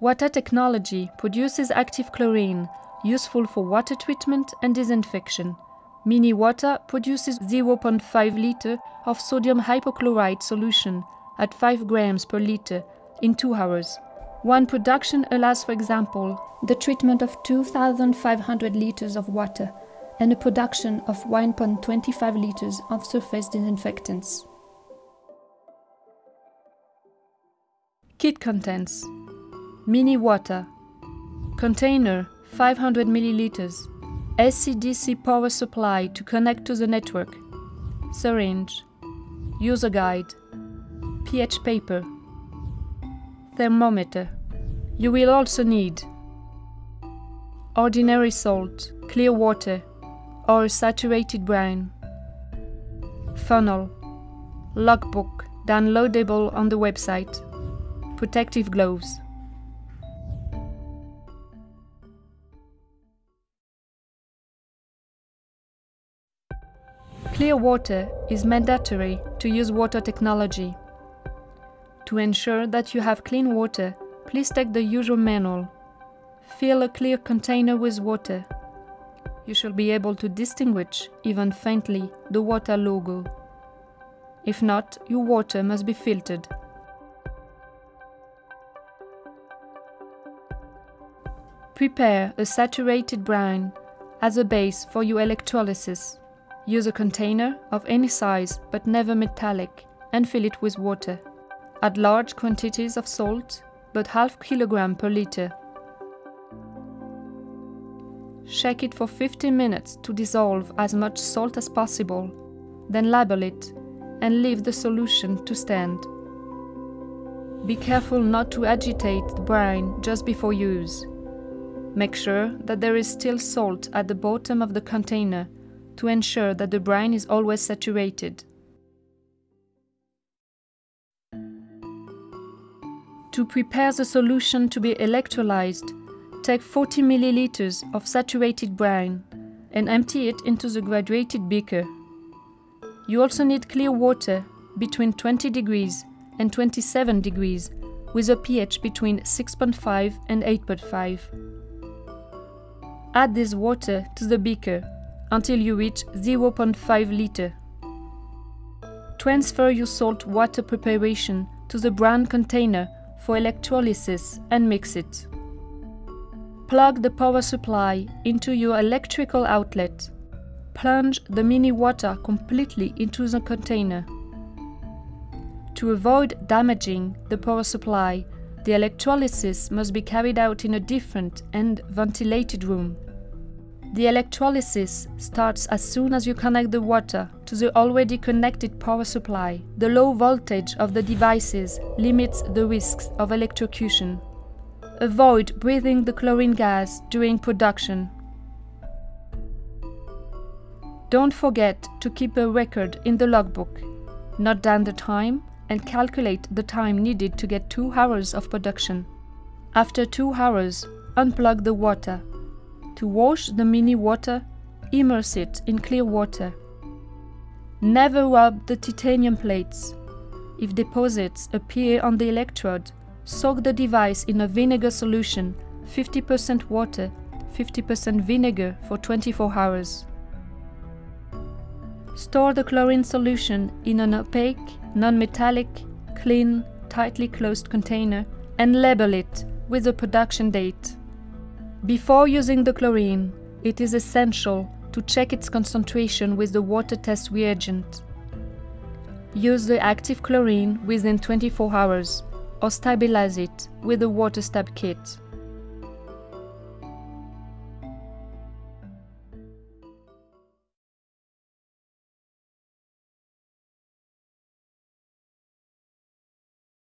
WATA technology produces active chlorine, useful for water treatment and disinfection. Mini WATA produces 0.5 liter of sodium hypochlorite solution at 5 grams per liter in 2 hours. One production allows, for example, the treatment of 2,500 liters of water and a production of 1.25 liters of surface disinfectants. Kit contents Mini WATA Container 500 milliliters SCDC power supply to connect to the network Syringe User guide pH paper Thermometer You will also need ordinary salt, clear water, or saturated brine. Funnel, logbook downloadable on the website, protective gloves. Clear water is mandatory to use WATA technology. To ensure that you have clean water, please take the usual manual. Fill a clear container with water. You shall be able to distinguish, even faintly, the WATA logo. If not, your water must be filtered. Prepare a saturated brine as a base for your electrolysis. Use a container of any size but never metallic and fill it with water. Add large quantities of salt, but half kilogram per liter. Shake it for 15 minutes to dissolve as much salt as possible, then label it and leave the solution to stand. Be careful not to agitate the brine just before use. Make sure that there is still salt at the bottom of the container to ensure that the brine is always saturated. To prepare the solution to be electrolyzed, take 40 milliliters of saturated brine and empty it into the graduated beaker. You also need clear water between 20 degrees and 27 degrees with a pH between 6.5 and 8.5. Add this water to the beaker until you reach 0.5 liter. Transfer your salt water preparation to the brown container for electrolysis and mix it. Plug the power supply into your electrical outlet. Plunge the mini WATA completely into the container. To avoid damaging the power supply, the electrolysis must be carried out in a different and ventilated room. The electrolysis starts as soon as you connect the WATA to the already connected power supply. The low voltage of the devices limits the risks of electrocution. Avoid breathing the chlorine gas during production. Don't forget to keep a record in the logbook. Note down the time and calculate the time needed to get 2 hours of production. After 2 hours, unplug the WATA to wash the mini WATA, immerse it in clear water. Never rub the titanium plates. If deposits appear on the electrode, soak the device in a vinegar solution, 50% water, 50% vinegar for 24 hours. Store the chlorine solution in an opaque, non-metallic, clean, tightly closed container and label it with the production date. Before using the chlorine, it is essential to check its concentration with the WATA test reagent. Use the active chlorine within 24 hours or stabilize it with the WATA stab kit.